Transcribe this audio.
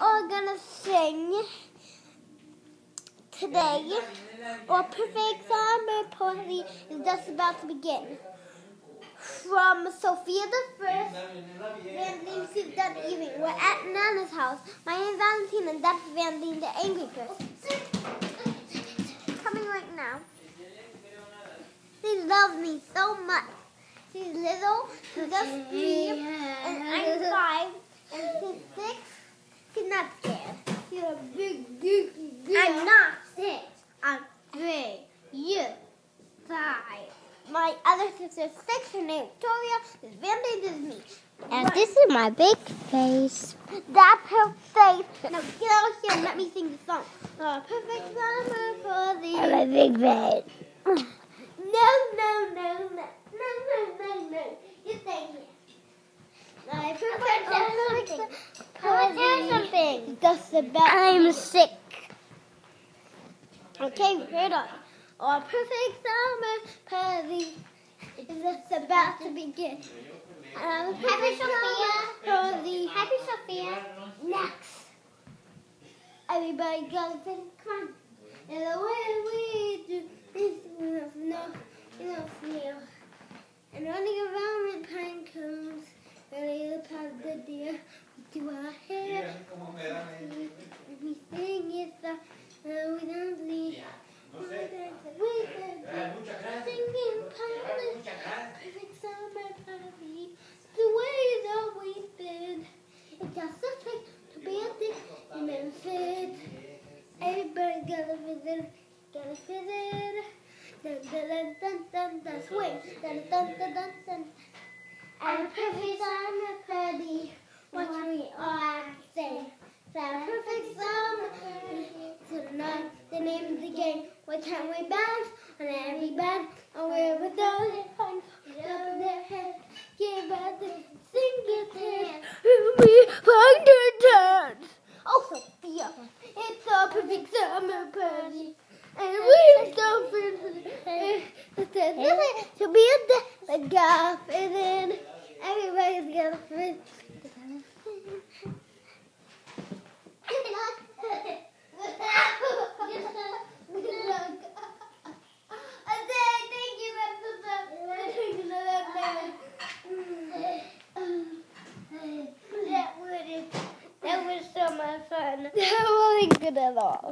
are gonna sing today. Our perfect summer party is just about to begin. From Sofia the First, Valentin to that evening. We're at Nana's house. My name is Valentine and that's Valentin the Angry Person. Coming right now. She loves me so much. She's little, she's just three, and I'm five, and she's six. She's not scared. You're a big, big, big. I'm not six. I'm three. You five. My other sister's six. Her name's Victoria. This Valentin is me. And this is my big face. That's her face. Now get out here and let me sing the song. A perfect summer for the. And my big face. No, no, no, no, no, no, no, no. You stay here. My perfect summer Come tell Just about. I'm sick. Okay, hold on. Our perfect summer party is just about to begin. Um, Happy Sophia. Party. Happy Sophia. Next. Everybody gotta think, come on. And the way we do is enough, enough, enough, enough. And running around with pine cones, really the past the deer. We do our hair, we sing it, uh, and we don't leave. We dance, we dance, singing pilot, perfect summer party. The way that we've been, it's just such a to be a thing in Memphis. Everybody gotta visit, gotta visit. Dun dun dun dun dun dun swing, dun dun dun dun dun. And a perfect summer party, watch me all say. It's a perfect summer tonight. The name of the game. What time we bounce on every bed, and we're with those hands up their head. Give us the sing it hand. We find the dance. Oh, Sophia, it's a perfect summer party. And so free to be a day the golf is in. Everybody's gonna fit. That was so much fun. That wasn't good at all.